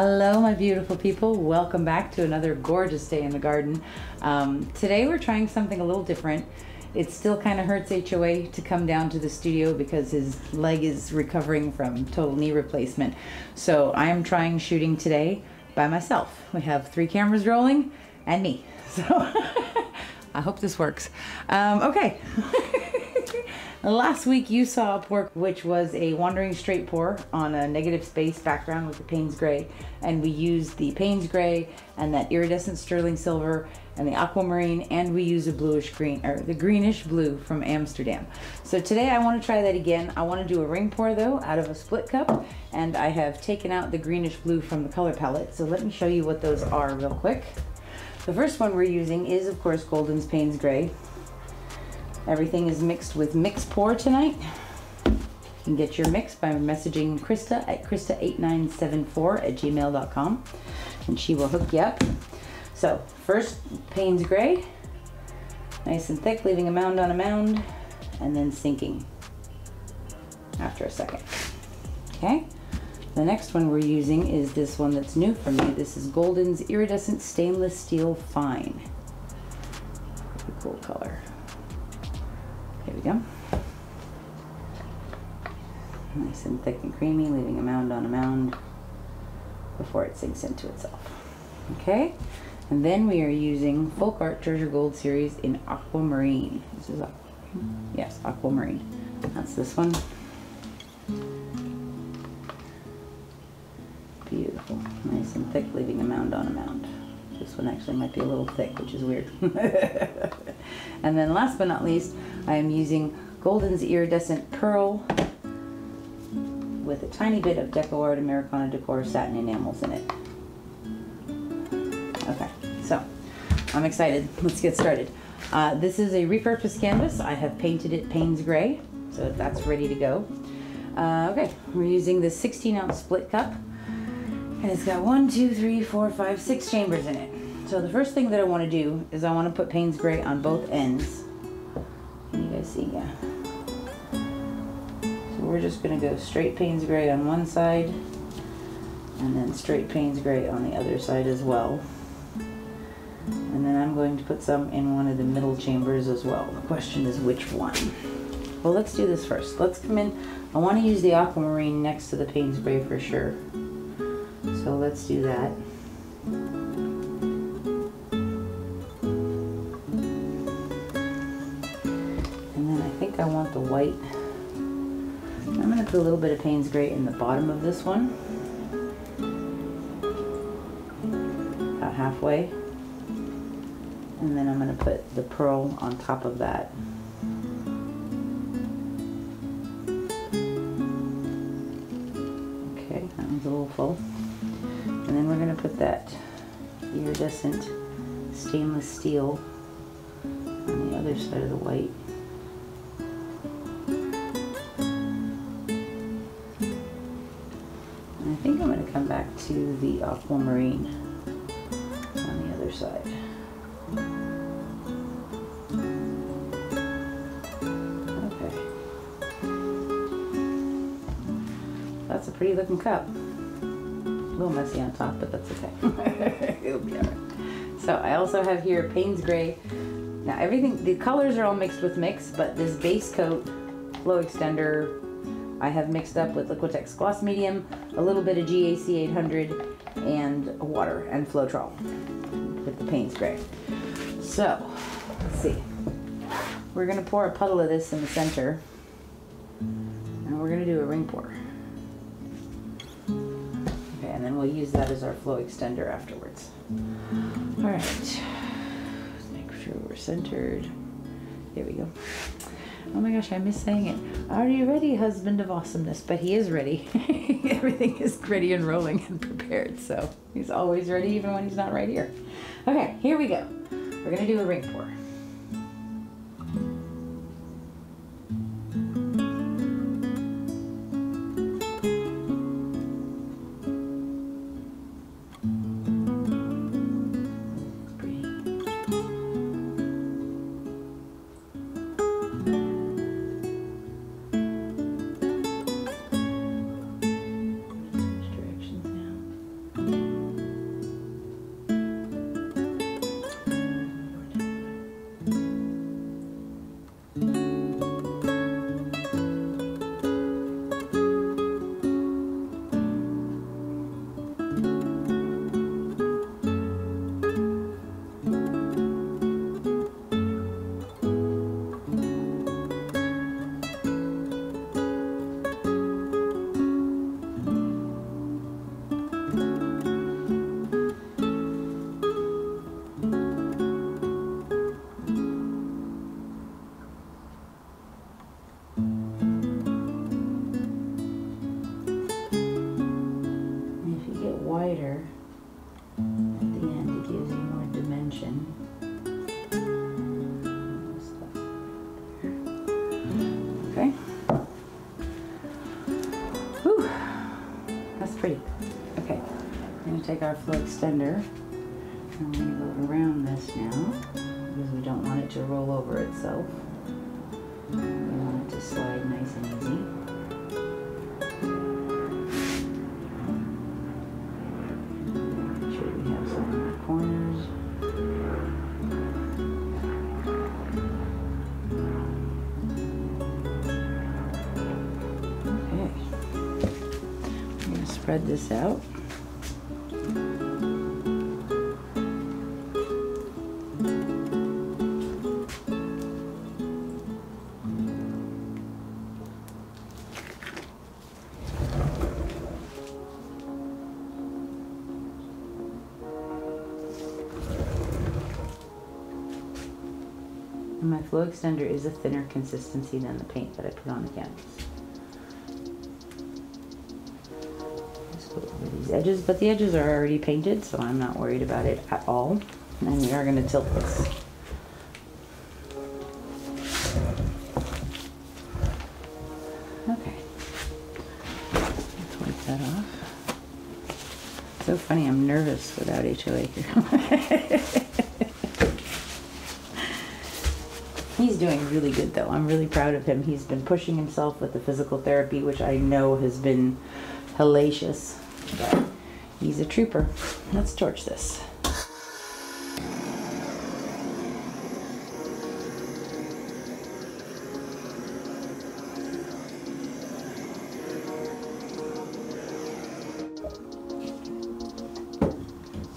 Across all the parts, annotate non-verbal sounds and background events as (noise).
Hello, my beautiful people. Welcome back to another gorgeous day in the garden. Um, today we're trying something a little different. It still kind of hurts HOA to come down to the studio because his leg is recovering from total knee replacement. So I am trying shooting today by myself. We have three cameras rolling and me. (laughs) So (laughs) I hope this works. Um, okay. (laughs) Last week you saw a pork which was a wandering straight pour on a negative space background with the Payne's Gray and we used the Payne's Gray and that iridescent sterling silver and the aquamarine and we use a bluish green or the greenish blue from Amsterdam. So today I want to try that again. I want to do a ring pour though out of a split cup and I have taken out the greenish blue from the color palette. So let me show you what those are real quick. The first one we're using is of course Golden's Payne's Gray Everything is mixed with Mix Pour tonight. You can get your mix by messaging Krista at Krista8974 at gmail.com and she will hook you up. So first, Payne's Gray, nice and thick, leaving a mound on a mound, and then sinking after a second. Okay, the next one we're using is this one that's new for me. This is Golden's Iridescent Stainless Steel Fine. Pretty cool color. Here we go. Nice and thick and creamy, leaving a mound on a mound before it sinks into itself. Okay, and then we are using Folk Art Treasure Gold Series in Aquamarine. This is aquamarine? Yes, Aquamarine. That's this one. Beautiful, nice and thick, leaving a mound on a mound. This one actually might be a little thick, which is weird. (laughs) and then last but not least, I am using Golden's Iridescent Pearl with a tiny bit of DecoArt Americana Decor satin enamels in it. Okay, so I'm excited. (laughs) Let's get started. Uh, this is a repurposed canvas. I have painted it Payne's Gray, so that's ready to go. Uh, okay, we're using the 16 ounce split cup. And it's got one, two, three, four, five, six chambers in it. So the first thing that I want to do is I want to put Payne's Gray on both ends. Can you guys see? Yeah. So we're just going to go straight Payne's Gray on one side and then straight Payne's Gray on the other side as well. And then I'm going to put some in one of the middle chambers as well. The question is which one? Well, let's do this first. Let's come in. I want to use the aquamarine next to the Payne's Gray for sure. So let's do that. And then I think I want the white. I'm going to put a little bit of Payne's Gray in the bottom of this one. About halfway. And then I'm going to put the pearl on top of that. Stainless steel on the other side of the white. And I think I'm going to come back to the aquamarine on the other side. Okay. That's a pretty looking cup A little messy on top, but that's okay. (laughs) It'll be alright. So I also have here Payne's Gray. Now everything, the colors are all mixed with mix, but this base coat flow extender I have mixed up with Liquitex Gloss Medium, a little bit of GAC 800, and water and Floetrol with the Payne's Gray. So, let's see. We're gonna pour a puddle of this in the center, and we're gonna do a ring pour and then we'll use that as our flow extender afterwards. All right, make sure we're centered. There we go. Oh my gosh, I miss saying it. Are you ready, husband of awesomeness? But he is ready. (laughs) Everything is ready and rolling and prepared, so he's always ready even when he's not right here. Okay, here we go. We're gonna do a ring pour. Extender and to go around this now because we don't want it to roll over itself. We want it to slide nice and easy. We have some corners. Okay. I'm going to spread this out. Flow extender is a thinner consistency than the paint that I put on the canvas. Just go over these edges, but the edges are already painted, so I'm not worried about it at all. And we are going to tilt this. Okay. Let's wipe that off. So funny, I'm nervous without HOA here. (laughs) He's doing really good though. I'm really proud of him. He's been pushing himself with the physical therapy, which I know has been hellacious. But he's a trooper. Let's torch this.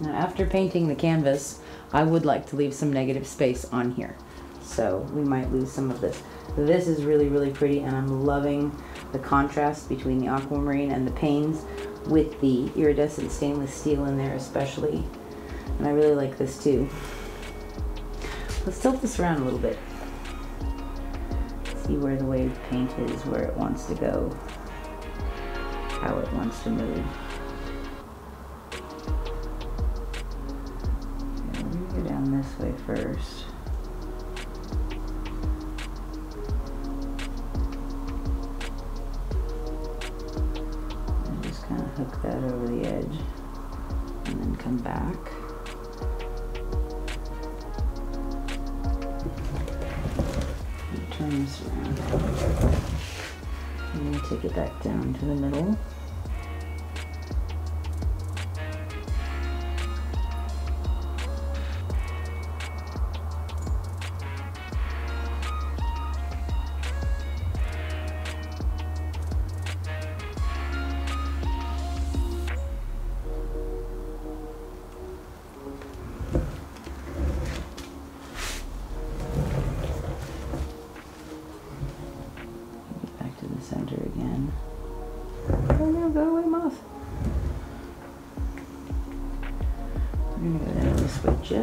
Now after painting the canvas, I would like to leave some negative space on here. So we might lose some of this. This is really, really pretty and I'm loving the contrast between the aquamarine and the Payne's with the iridescent stainless steel in there especially. And I really like this too. Let's tilt this around a little bit. See where the wave paint is, where it wants to go, how it wants to move. Me go down this way first.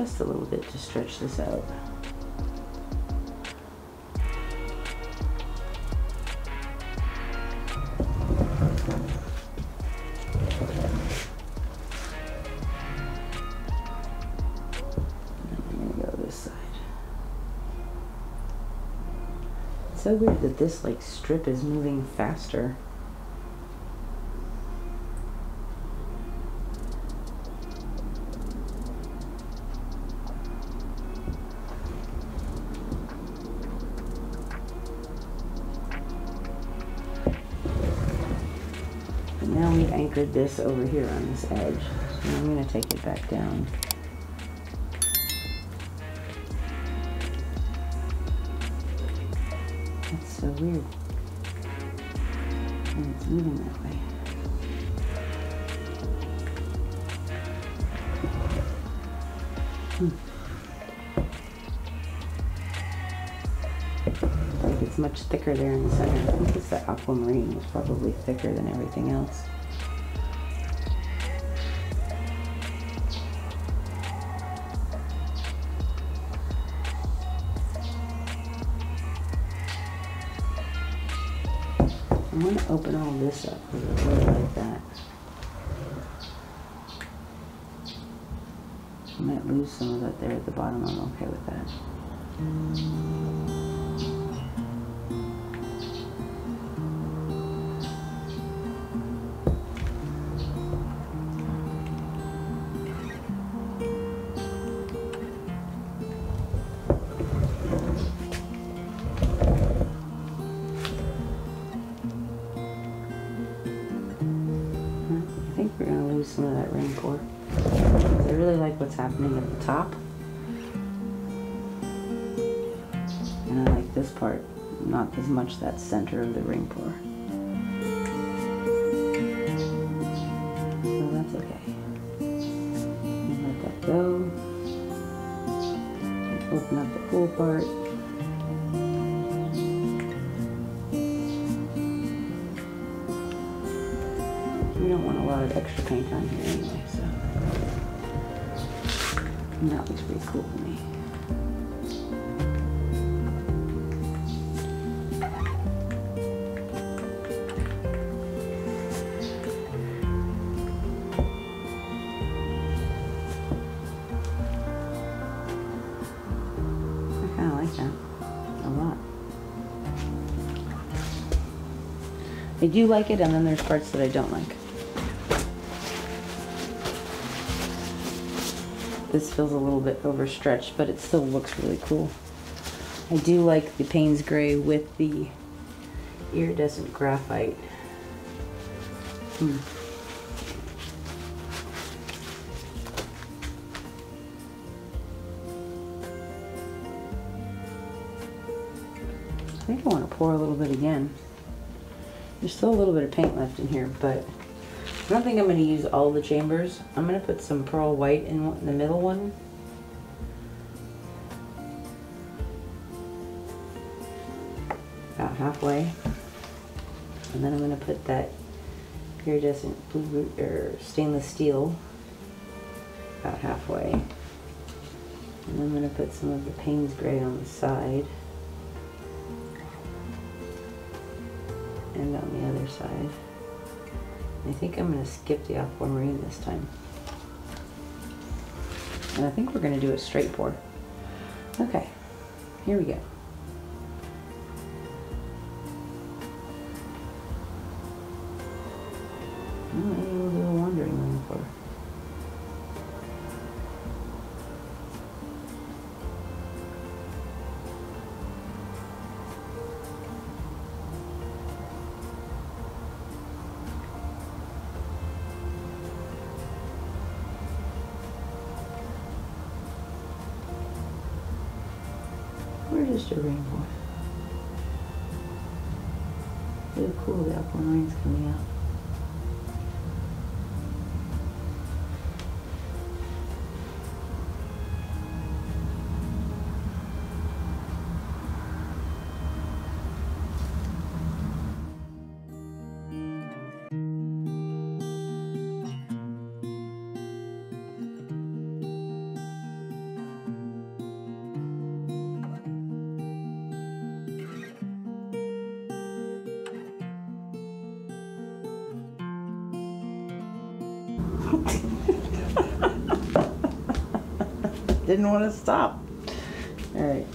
Just a little bit to stretch this out. So weird that this like strip is moving faster. Anchored this over here on this edge. I'm gonna take it back down. That's so weird. And it's moving that way. Hmm. Like it's much thicker there in the center. I think it's the aquamarine was probably thicker than everything else. open all this up like that. I might lose some of that there at the bottom. I'm okay with that. Lose some of that ring pour. I really like what's happening at the top. And I like this part, not as much that center of the ring pour. I do like it, and then there's parts that I don't like. This feels a little bit overstretched, but it still looks really cool. I do like the Payne's Gray with the iridescent graphite. Hmm. I think I want to pour a little bit again. There's still a little bit of paint left in here, but I don't think I'm going to use all the chambers. I'm going to put some pearl white in, in the middle one. About halfway. And then I'm going to put that iridescent blue or stainless steel about halfway. And I'm going to put some of the Payne's Gray on the side. Side. I think I'm going to skip the aquamarine this time. And I think we're going to do a straight pour. Okay, here we go. Just a rainbow. Really cool, the aquamarine's coming out. (laughs) Didn't want to stop. All right,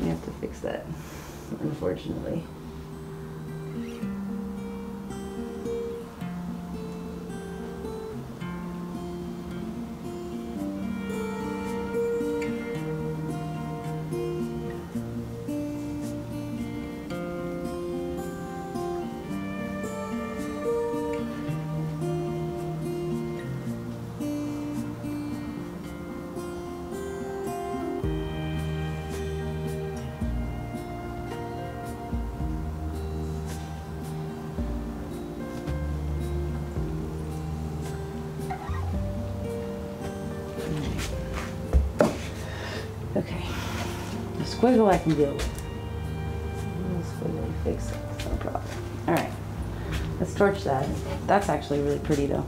we have to fix that, unfortunately. Okay, the squiggle I can deal with. Squiggle fix no problem. All right, let's torch that. That's actually really pretty though.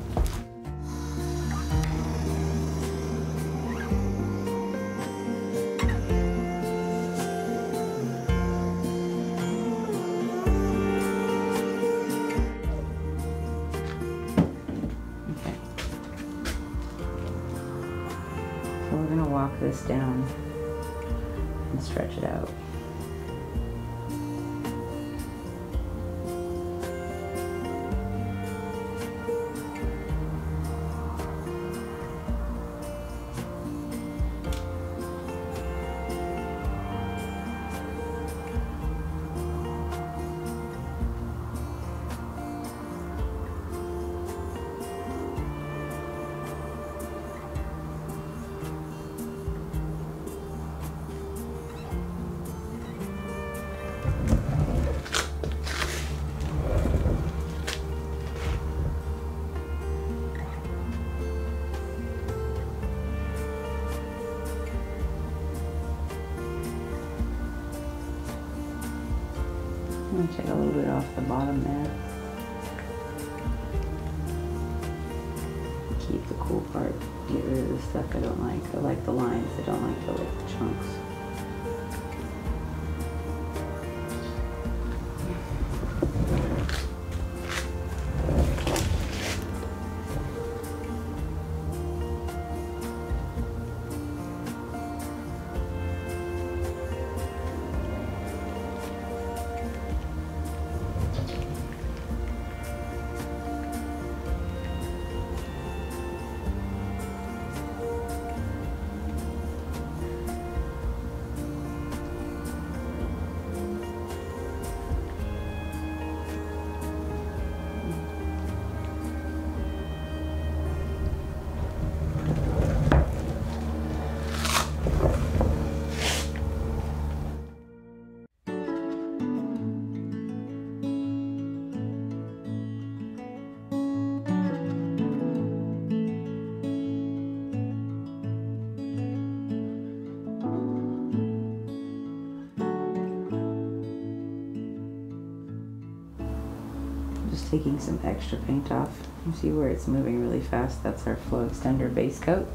Taking some extra paint off. You see where it's moving really fast? That's our flow extender base coat.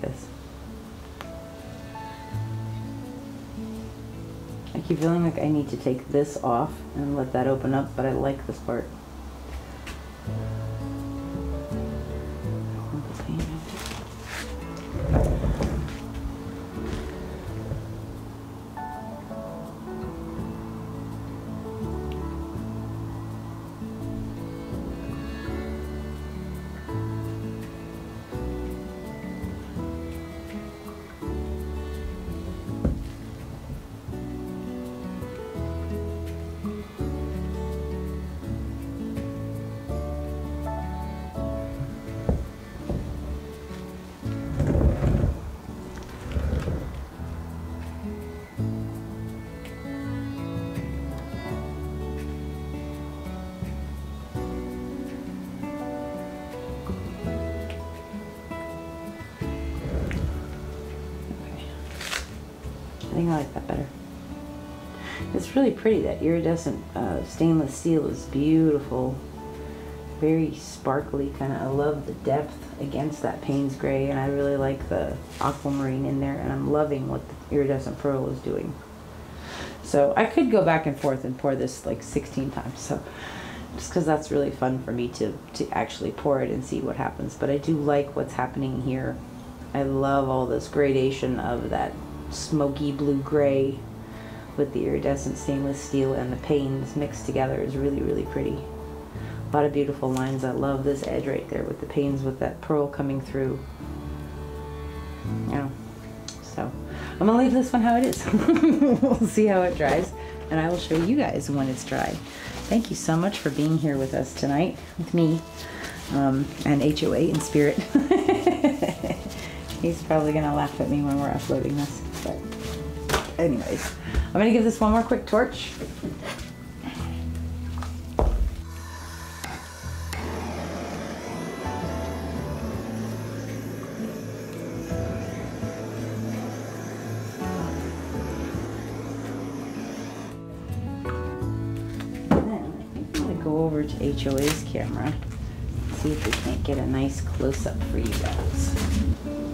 This. I keep feeling like I need to take this off and let that open up, but I like this part. Think I like that better. It's really pretty. That iridescent uh, stainless steel is beautiful. Very sparkly, kind of. I love the depth against that Payne's gray, and I really like the aquamarine in there. And I'm loving what the iridescent pearl is doing. So I could go back and forth and pour this like 16 times. So just because that's really fun for me to to actually pour it and see what happens. But I do like what's happening here. I love all this gradation of that smoky blue gray with the iridescent stainless steel and the Payne's mixed together is really really pretty. A lot of beautiful lines. I love this edge right there with the Payne's with that pearl coming through. Yeah so i'm gonna leave this one how it is. (laughs) We'll see how it dries and i will show you guys when it's dry. Thank you so much for being here with us tonight with me um, and hoa in spirit. (laughs) He's probably gonna laugh at me when we're uploading this but anyways, I'm gonna give this one more quick torch. over to HOA's camera, see if we can't get a nice close-up for you guys.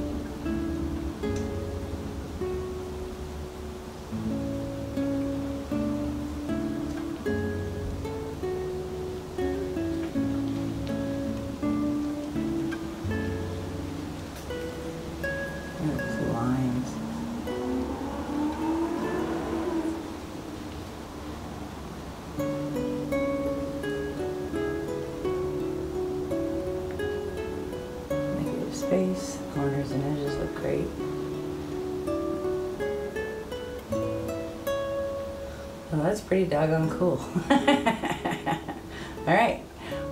Pretty doggone cool. (laughs) All right,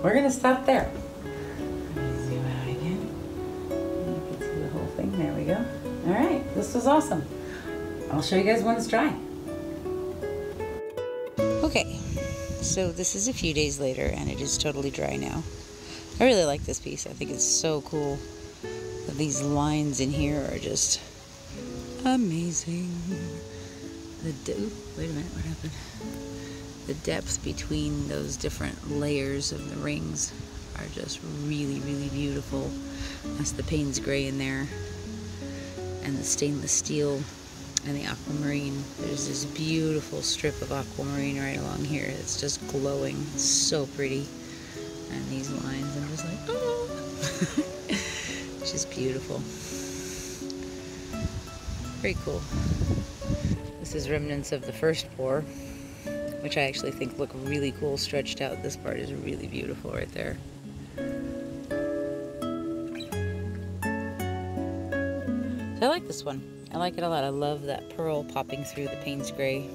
we're gonna stop there. Zoom out again. You can see the whole thing. There we go. All right, this was awesome. I'll show you guys when it's dry. Okay, so this is a few days later and it is totally dry now. I really like this piece. I think it's so cool. These lines in here are just amazing. The ooh, wait a minute, what happened? The depth between those different layers of the rings are just really, really beautiful. That's the Payne's Gray in there, and the stainless steel and the aquamarine. There's this beautiful strip of aquamarine right along here. It's just glowing. It's so pretty. And these lines, I'm just like, oh, (laughs) just beautiful. Very cool. This is remnants of the first pour, which I actually think look really cool stretched out. This part is really beautiful right there. So I like this one. I like it a lot. I love that pearl popping through the Payne's Gray.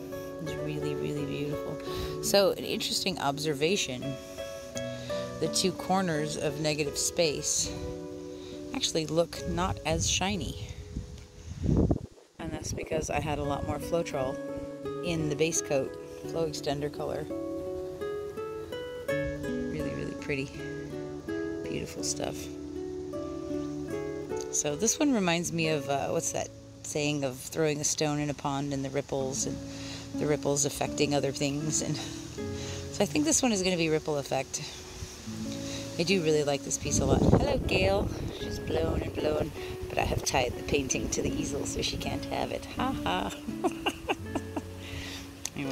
It's really, really beautiful. So an interesting observation. The two corners of negative space actually look not as shiny. And that's because I had a lot more Floetrol in the base coat, flow extender color. Really, really pretty. Beautiful stuff. So this one reminds me of, uh, what's that saying of throwing a stone in a pond and the ripples and the ripples affecting other things. And (laughs) so I think this one is going to be ripple effect. I do really like this piece a lot. Hello, Gail. She's blown and blown, but I have tied the painting to the easel so she can't have it. Ha ha. (laughs)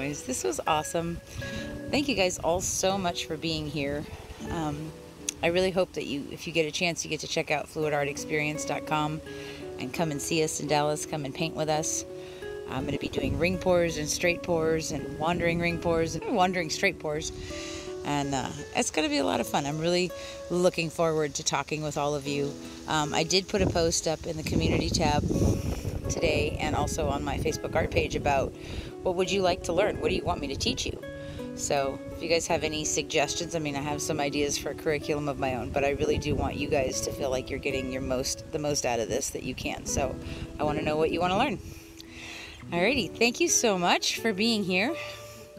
Anyways, this was awesome. Thank you guys all so much for being here. Um, I really hope that you, if you get a chance, you get to check out fluidartexperience.com and come and see us in Dallas. Come and paint with us. I'm going to be doing ring pours and straight pours and wandering ring pours and wandering straight pours. And uh, it's going to be a lot of fun. I'm really looking forward to talking with all of you. Um, I did put a post up in the community tab today and also on my Facebook art page about what would you like to learn? What do you want me to teach you? So if you guys have any suggestions, I mean, I have some ideas for a curriculum of my own, but I really do want you guys to feel like you're getting your most, the most out of this that you can. So I want to know what you want to learn. Alrighty, thank you so much for being here.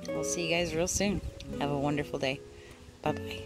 We'll see you guys real soon. Have a wonderful day. Bye bye.